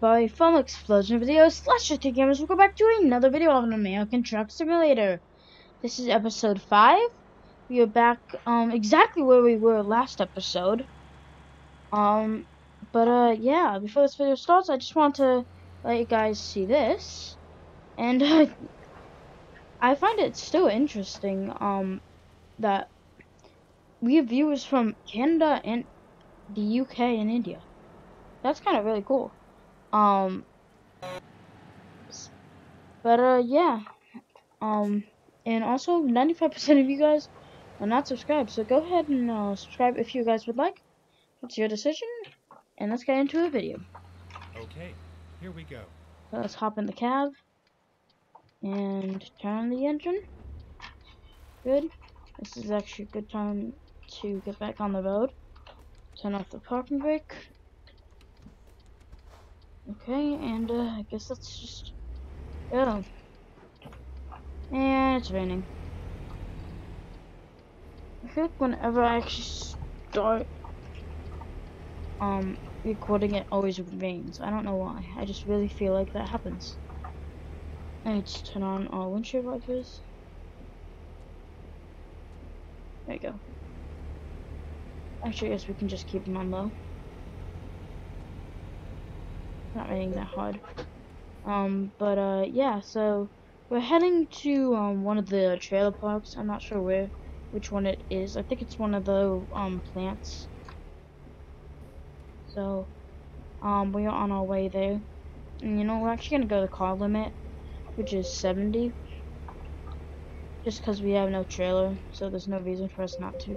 by Foam Explosion Videos slash Shitty Gamers. Welcome back to another video of an American Truck Simulator. This is episode 5. We are back um exactly where we were last episode. Um but uh yeah, before this video starts I just want to let you guys see this. And uh, I find it still interesting um that we have viewers from Canada and the UK and India. That's kind of really cool. Um, but uh, yeah. Um, and also 95% of you guys are not subscribed, so go ahead and uh, subscribe if you guys would like. It's your decision, and let's get into a video. Okay, here we go. So let's hop in the cab and turn on the engine. Good. This is actually a good time to get back on the road. Turn off the parking brake. Okay, and uh, I guess let's just go. And it's raining. I feel like whenever I actually start um recording it always rains. I don't know why. I just really feel like that happens. I need to turn on our windshield wipers. There you go. Actually, I guess we can just keep them on low. Not raining that hard. Um, but uh, yeah, so we're heading to um, one of the trailer parks. I'm not sure where, which one it is. I think it's one of the um, plants. So, um, we are on our way there. And you know, we're actually gonna go the car limit, which is 70. Just because we have no trailer, so there's no reason for us not to.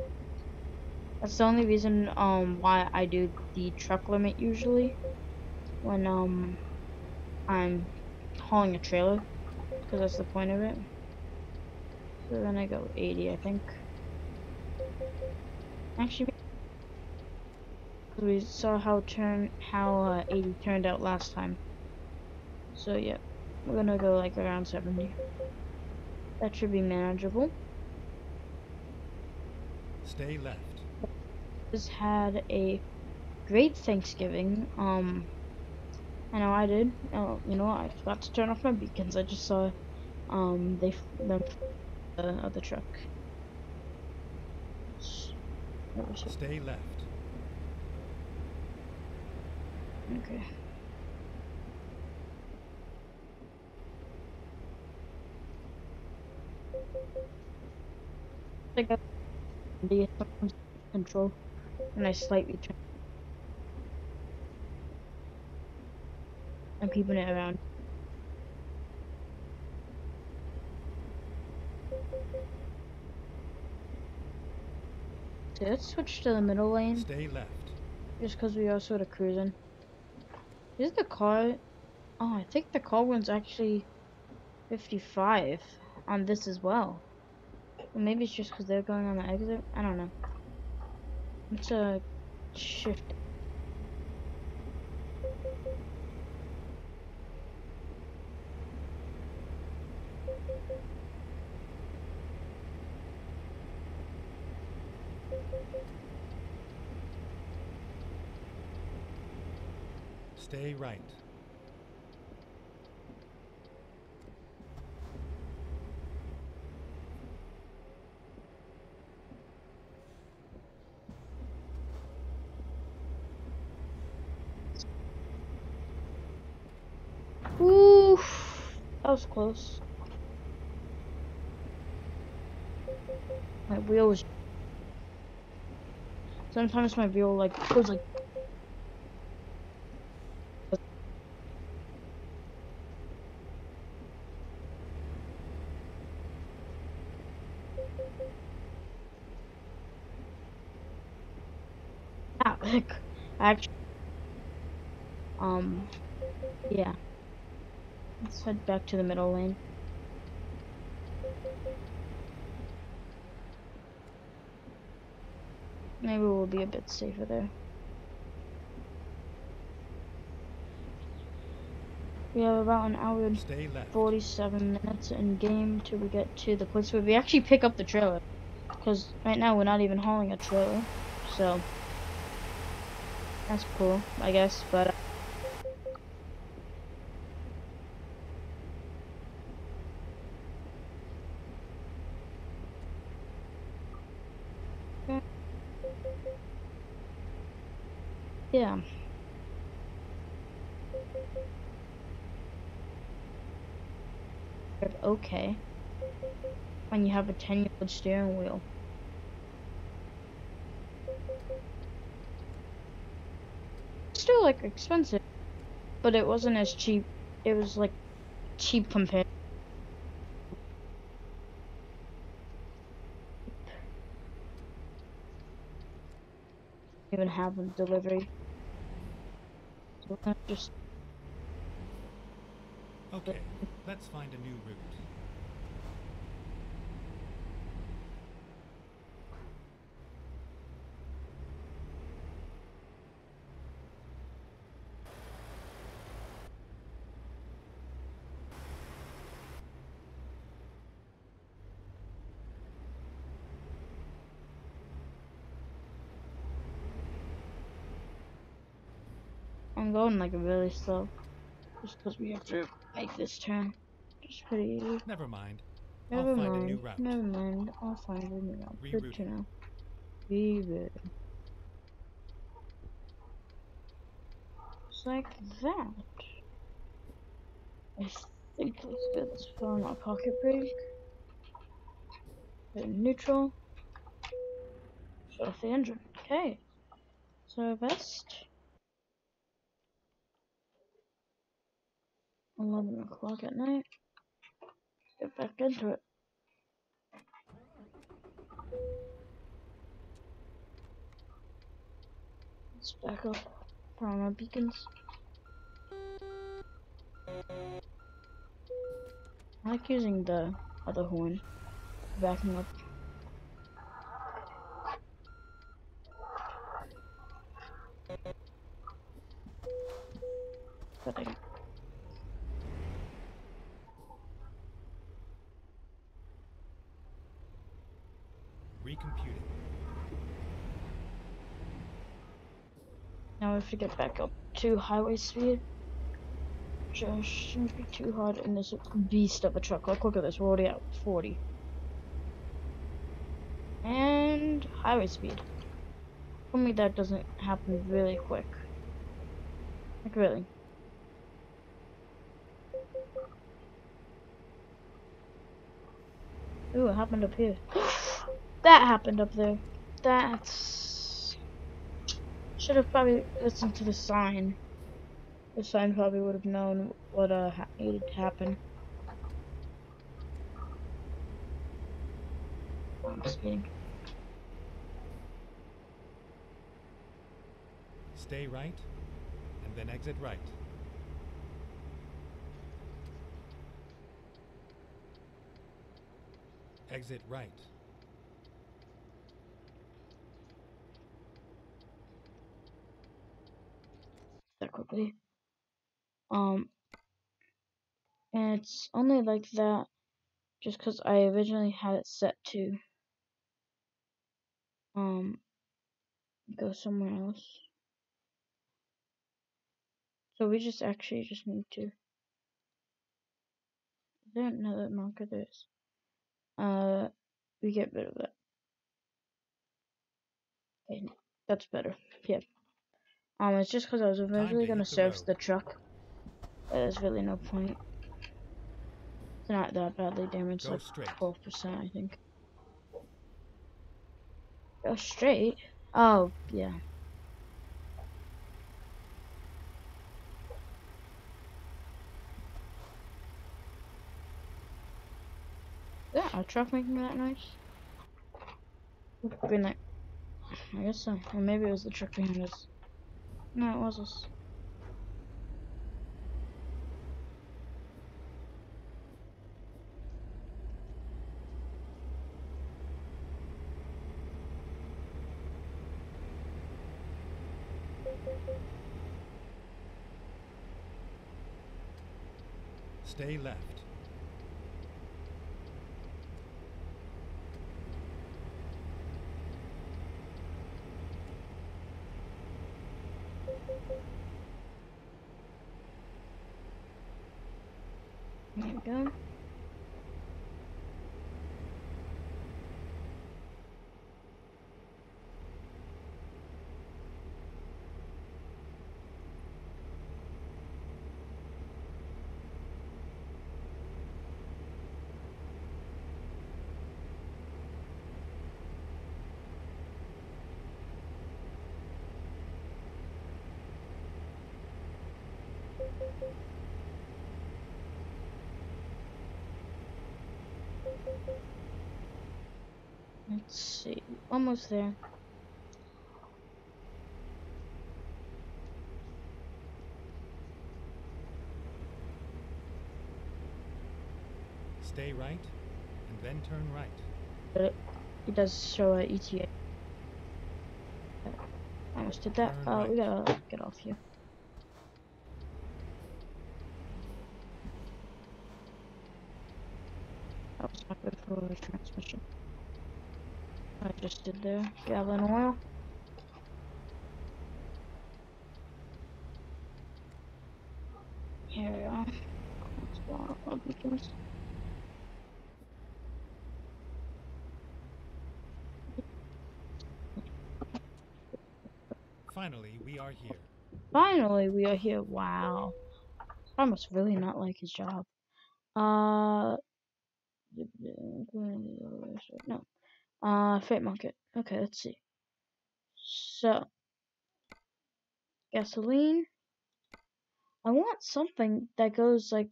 That's the only reason um why I do the truck limit usually when um I'm hauling a trailer because that's the point of it. So then I go 80, I think. Actually, we saw how turn how uh, 80 turned out last time. So yeah, we're gonna go like around 70. That should be manageable. Stay left. Just had a great Thanksgiving. Um, I know I did. Oh, you know what? I forgot to turn off my beacons. I just saw um they them the other truck. Where was it? Stay left. Okay. I got the control and I slightly turn. I'm keeping it around. So let's switch to the middle lane, Stay left. just because we are sort of cruising. Is the car? Oh, I think the car one's actually 55 on this as well. Maybe it's just because they're going on the exit. I don't know. Let's uh shift. Stay right. Ooh, that was close. My wheel was. Sometimes my wheel like goes like. Like, actually. Um, yeah. Let's head back to the middle lane. Maybe we'll be a bit safer there. We have about an hour and Stay left. 47 minutes in game till we get to the place where we actually pick up the trailer. Because right now we're not even hauling a trailer. So, that's cool, I guess, but... Uh, Yeah. Okay. When you have a 10 year old steering wheel. Still like expensive, but it wasn't as cheap. It was like cheap compared. Even have them delivery. So just Okay, let's find a new route. Going like really slow. Just because we have to make this turn. Just pretty easy. Never mind. Never I'll find mind. a new route. Never mind. I'll find a new route. Good to Rerouting. know. Reroute. Just like that. I think let's get this put on my pocket brake. Put neutral. Shut off the engine. Okay. So best. 11 o'clock at night. Get back into it. Let's back up. On our beacons. I like using the other horn. Backing up. But I Recomputing. Now we have to get back up to highway speed. Just shouldn't be too hard in this beast of a truck. Like, look at this, we're already at 40. And highway speed. For me that doesn't happen really quick. Like, really. Ooh, it happened up here. That happened up there. That's. Should have probably listened to the sign. The sign probably would have known what uh needed to happen. I'm speeding. Stay right, and then exit right. Exit right. Quickly. Um, and it's only like that just because I originally had it set to um go somewhere else. So we just actually just need to. Is there another marker? There's. Uh, we get rid of that. Okay, that's better. Yeah. Um, it's just because I was eventually gonna hit the service the truck. But there's really no point. It's not that badly damaged, Go like straight. twelve percent, I think. Go straight. Oh yeah. Yeah, our truck making that noise. Green light. I guess so. Or maybe it was the truck behind us. No, it was us. Stay left. There we go. Let's see. Almost there. Stay right, and then turn right. But it does show a ETA. I Almost did that. Uh, we gotta get off here. That was not good for the transmission. I just did there. Gallon oil. Here we are. Let's go on beacons. Finally, we are here. Finally, we are here. Wow. I must really not like his job. Uh. No. Uh, freight market. Okay, let's see. So. Gasoline. I want something that goes, like,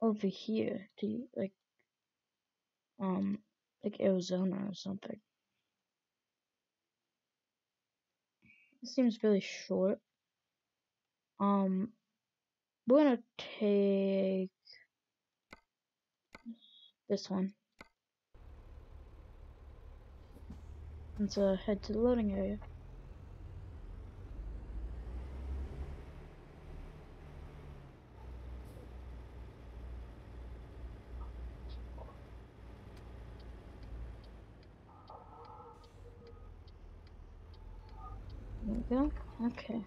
over here to, like, um, like Arizona or something. It seems really short. Um, we're gonna take this one. Let's uh, head to the loading area. There we go. Okay.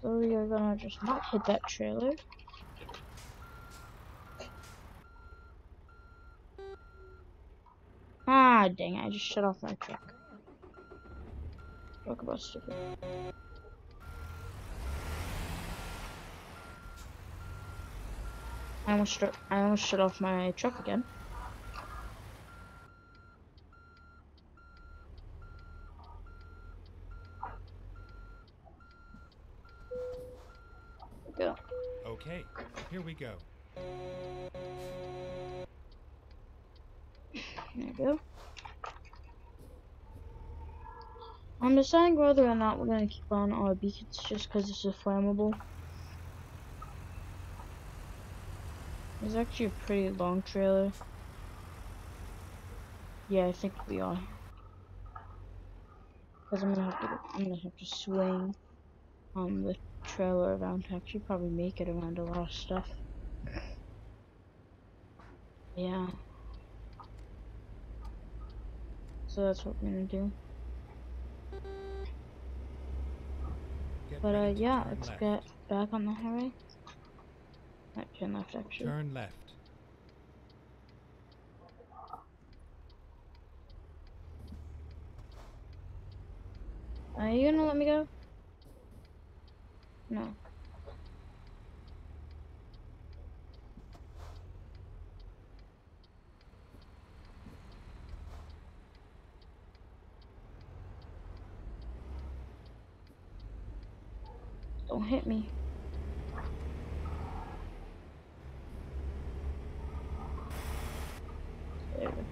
So we are gonna just not hit that trailer. Ah, dang it, I just shut off my truck. Talk about stupid. I almost, I almost shut off my truck again. Go. Okay, here we go. Deciding whether or not we're gonna keep on our beacons just because this is flammable. It's actually a pretty long trailer. Yeah, I think we are. Because I'm gonna have to, I'm gonna have to swing um the trailer around to actually probably make it around a lot of stuff. Yeah. So that's what we're gonna do. Get But uh, yeah, let's left. get back on the highway. Right, turn left actually. Turn left. Are you gonna let me go? No. Don't hit me. There we go.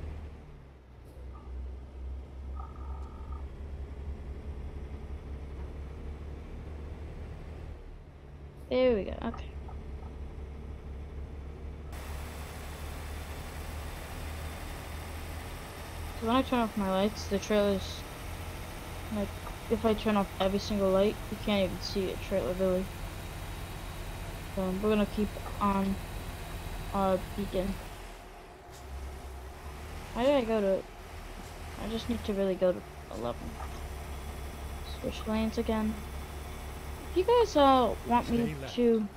There we go. Okay. So when I turn off my lights, the trailer's like if I turn off every single light, you can't even see a trailer really. So we're gonna keep on our beacon. How did I go to? I just need to really go to 11. Switch lanes again. If you guys uh want me left. to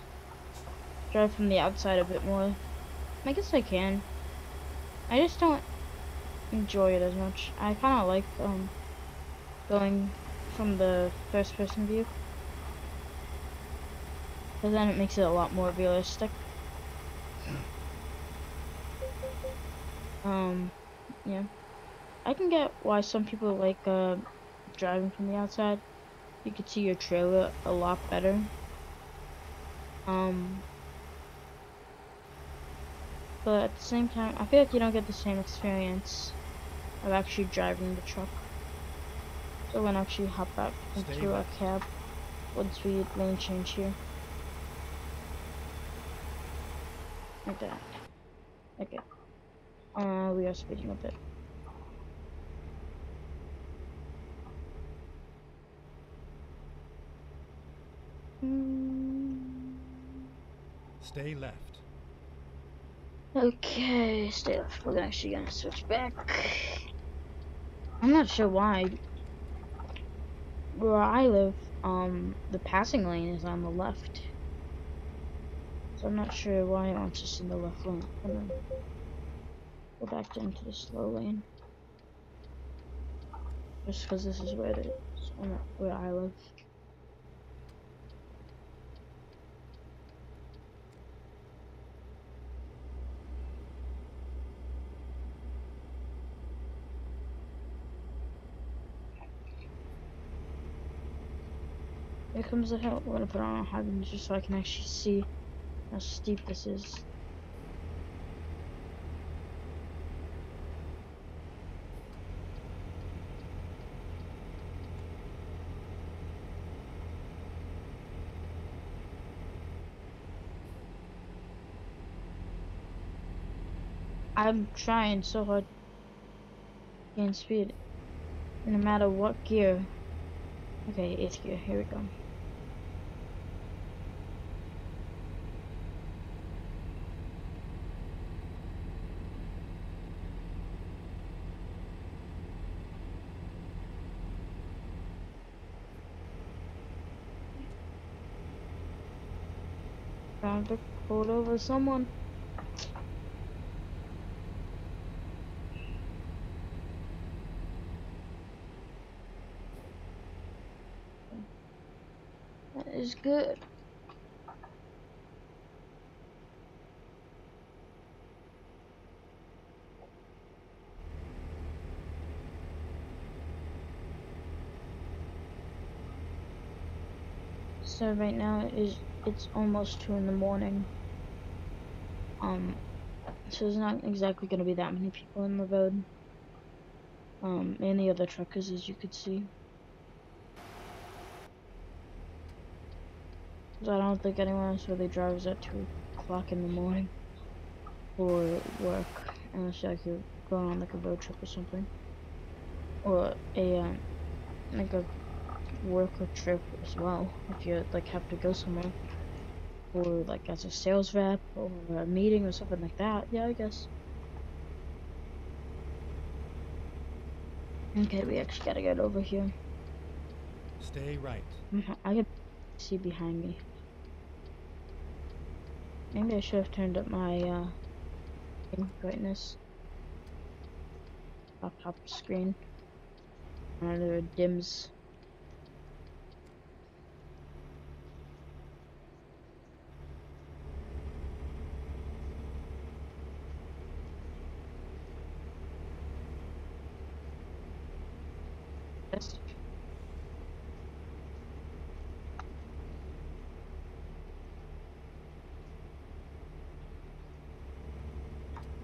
drive from the outside a bit more, I guess I can. I just don't enjoy it as much. I kind of like um going from the first person view. Because then it makes it a lot more realistic. Um, yeah. I can get why some people like uh, driving from the outside. You can see your trailer a lot better. Um, but at the same time, I feel like you don't get the same experience of actually driving the truck. So we're gonna actually hop back into our left. cab once we lane change here. Like that. Okay. Uh, we are speeding a bit. Stay left. Okay, stay left. We're actually gonna switch back. I'm not sure why. Where I live, um, the passing lane is on the left. So I'm not sure why it wants us in the left lane. I'm gonna go back into the slow lane. Just because this is where on where I live. Here comes the hill. We're gonna put on a high beam just so I can actually see how steep this is. I'm trying so hard gain speed, no matter what gear. Okay, eighth gear. Here we go. Trying to pull over someone. That is good. So right now it is it's almost two in the morning. Um so there's not exactly gonna be that many people in the road. Um any other truckers as you could see. 'Cause I don't think anyone else really drives at 2 o'clock in the morning for work, unless like you're going on like a road trip or something. Or a, um, like a work trip as well, if you like have to go somewhere. Or like as a sales rep, or a meeting or something like that, yeah I guess. Okay, we actually gotta get over here. Stay right. Mhm, I can see behind me. Maybe I should have turned up my uh brightness. Laptop screen. Under it dims.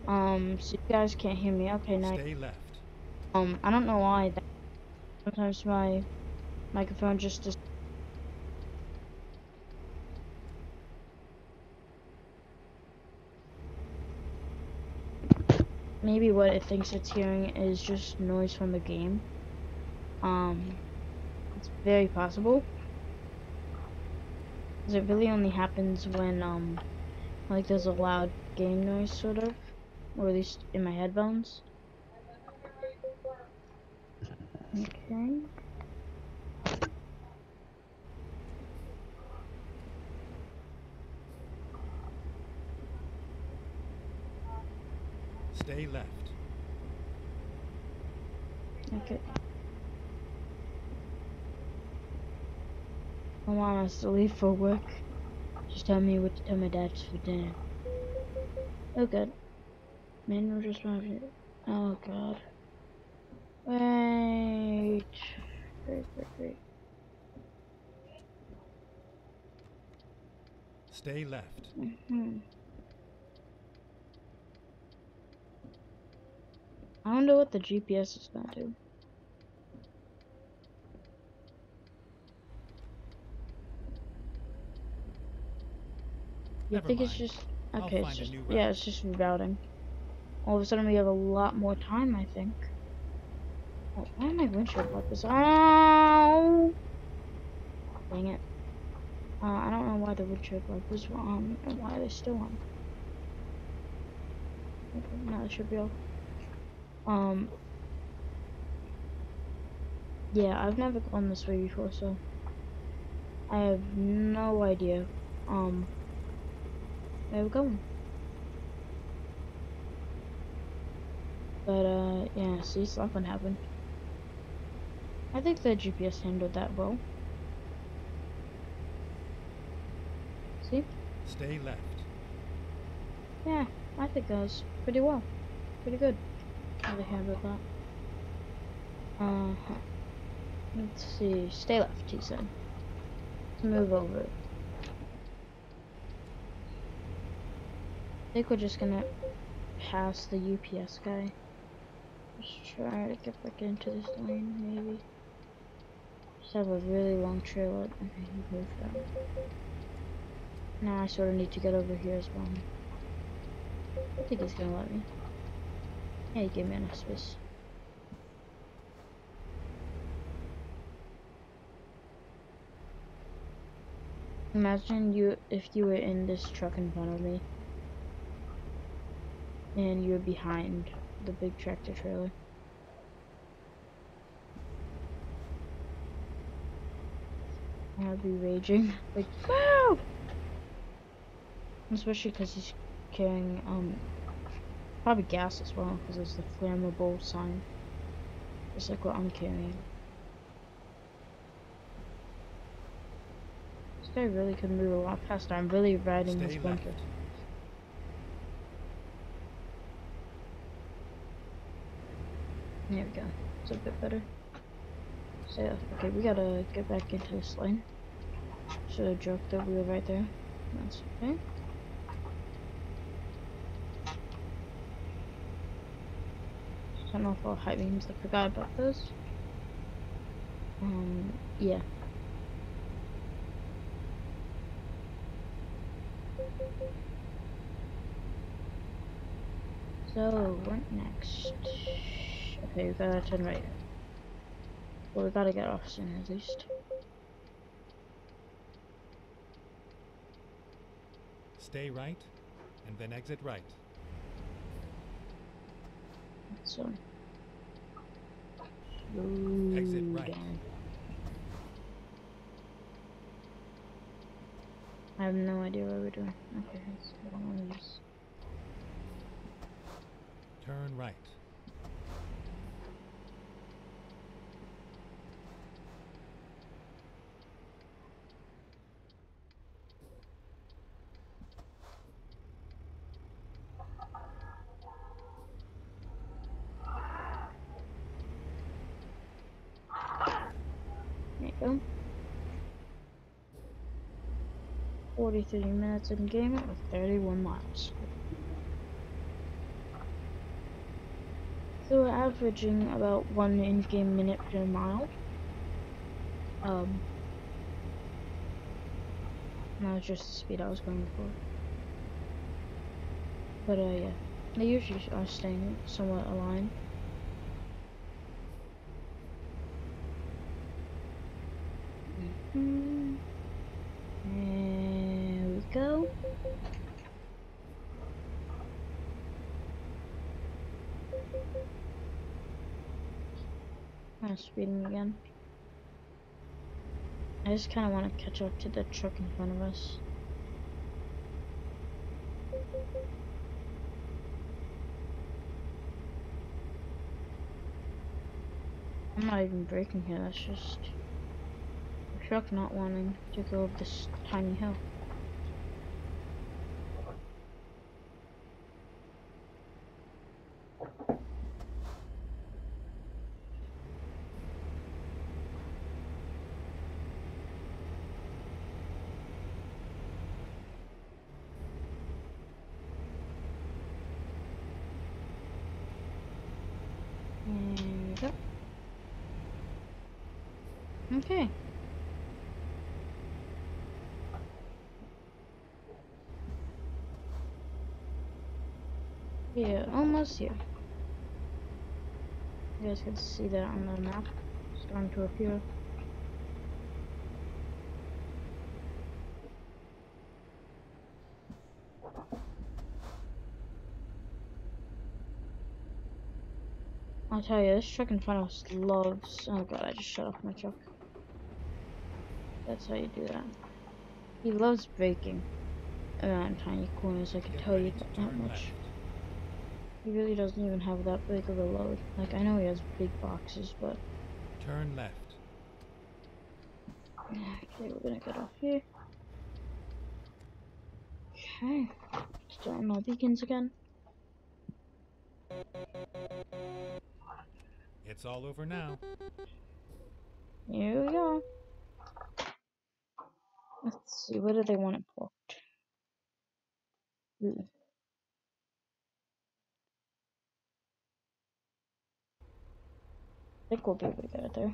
Um, so you guys can't hear me. Okay, now Stay left. um, I don't know why. That sometimes my microphone just dis- maybe what it thinks it's hearing is just noise from the game. Um, it's very possible. 'Cause it really only happens when um, like there's a loud game noise sort of, or at least in my headphones. Okay. Stay left. Okay. I want us to leave for work. Just tell me what to tell my dad for dinner. Oh god. Manual just wanted Oh god. Wait. Wait, wait, wait. Stay left. hmm I wonder what the GPS is gonna do. I Never think it's just okay. It's just yeah, it's just rerouting. All of a sudden, we have a lot more time. I think. Oh, why am I windshield wipers? Ow! Dang it. Uh, I don't know why the windshield wipers were on and why they're still on. Okay, now they should be off. Um. Yeah, I've never gone this way before, so I have no idea. Um. Where we're going. But uh, yeah. See, something happened. I think the GPS handled that well. See? Stay left. Yeah, I think that was pretty well. Pretty good. How they handled that. Uh huh. Let's see. Stay left, he said. Let's move over. I think we're just gonna pass the UPS guy. Just try to get back into this lane, maybe. Just have a really long trailer. Okay, he moved that. Now I sort of need to get over here as well. I think he's gonna let me. Yeah, he gave me enough space. Imagine you if you were in this truck in front of me and you're behind the big tractor trailer. I'd be raging like wow, especially because he's carrying um probably gas as well because there's the flammable sign, just like what I'm carrying. This guy really could move a lot faster. I'm really riding Stay his bumper. There we go. It's a bit better. So yeah, okay, we gotta get back into this lane. Should have that we were right there. That's okay. Turn off all high beams. I forgot about those. Um, yeah. So, what next? Okay, we gotta turn right. Well, we gotta get off soon at least. Stay right, and then exit right. So. Exit right. down. I have no idea what we're doing. Okay, let's go on this. Turn right. There you go. 43 minutes in game with 31 miles. So we're averaging about one in-game minute per mile. Um, that was just the speed I was going for. But uh, yeah, they usually are staying somewhat aligned. Mm. There we go. I'm speeding again. I just kind of want to catch up to the truck in front of us. I'm not even braking here, that's just the truck not wanting to go up this tiny hill. And go. Okay. Yeah, almost here. You guys can see that on the map. It's Starting to appear. I'll tell you, this truck in front of us loves. Oh god, I just shut off my truck. That's how you do that. He loves braking around tiny corners, I can tell you that much. He really doesn't even have that big of a load. Like, I know he has big boxes, but. Turn left. Okay, we're gonna get off here. Okay. Starting our beacons again. It's all over now. Here we go. Let's see, what do they want it blocked? Ooh. Think we'll be able to get it there.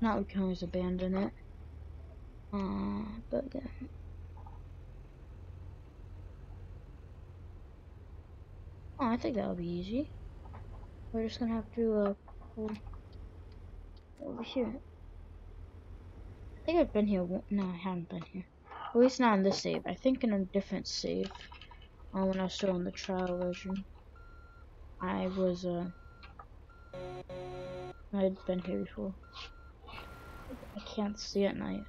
Not we can always abandon it. Uh, but yeah. Oh, I think that'll be easy. We're just gonna have to uh pull over here. I think I've been here. No, I haven't been here. At least not in this save. I think in a different save. Uh, when I was still on the trial version, I was uh, I'd been here before. I can't see at night.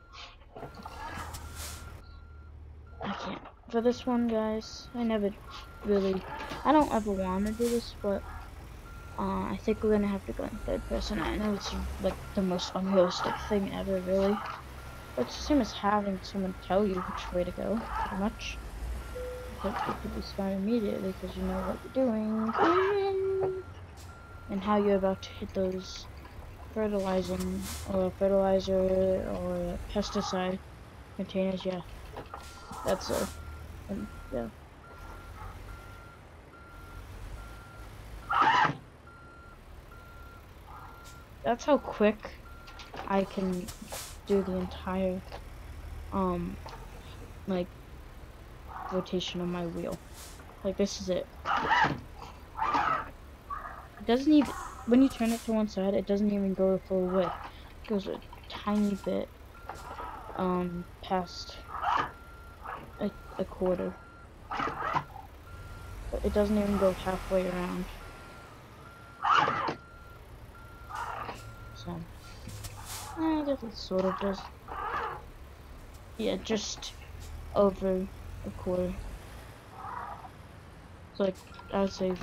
I can't. For this one, guys, I never really. I don't ever want to do this, but uh, I think we're gonna have to go in third person. I know it's like the most unrealistic thing ever, really. But it's the same as having someone tell you which way to go, pretty much. But you could be smart immediately because you know what you're doing. And how you're about to hit those fertilizing or fertilizer or pesticide containers, yeah. That's a, um, yeah. That's how quick I can do the entire, um, like, rotation on my wheel. Like, this is it. It doesn't even, when you turn it to one side, it doesn't even go the full width. It goes a tiny bit, um, past a, a quarter. But it doesn't even go halfway around. So, I guess it sort of does. Yeah, just over a quarter. So like, I would say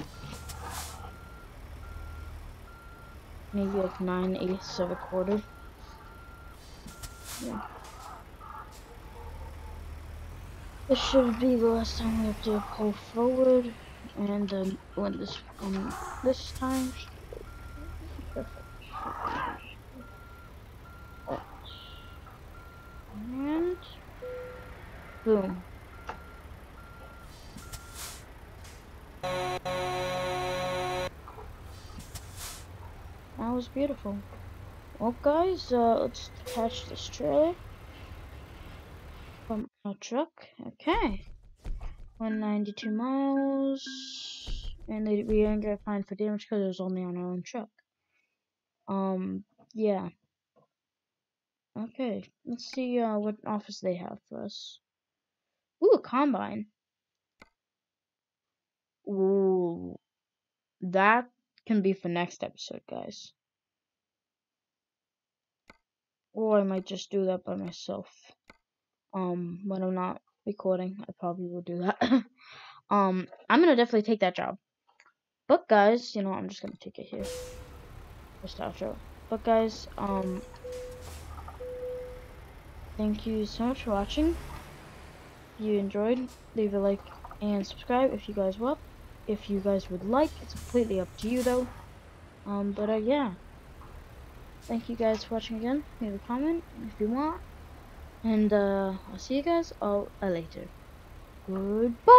maybe like nine eighths of a quarter. Yeah. This should be the last time we have to pull forward, and then when this um this time. Perfect. And boom. Beautiful. Well, guys, uh, let's attach this trailer from our truck. Okay. 192 miles. And they, we didn't get fined for damage because it was only on our own truck. Um, yeah. Okay, let's see uh, what office they have for us. Ooh, a combine. Ooh, that can be for next episode, guys. Or I might just do that by myself. Um, when I'm not recording, I probably will do that. um, I'm gonna definitely take that job. But guys, you know, I'm just gonna take it here. Just outro. But guys, um, thank you so much for watching. If you enjoyed, leave a like and subscribe if you guys will. If you guys would like, it's completely up to you though. Um, but uh, yeah. Thank you guys for watching again. Leave a comment if you want. And uh, I'll see you guys all uh, later. Goodbye.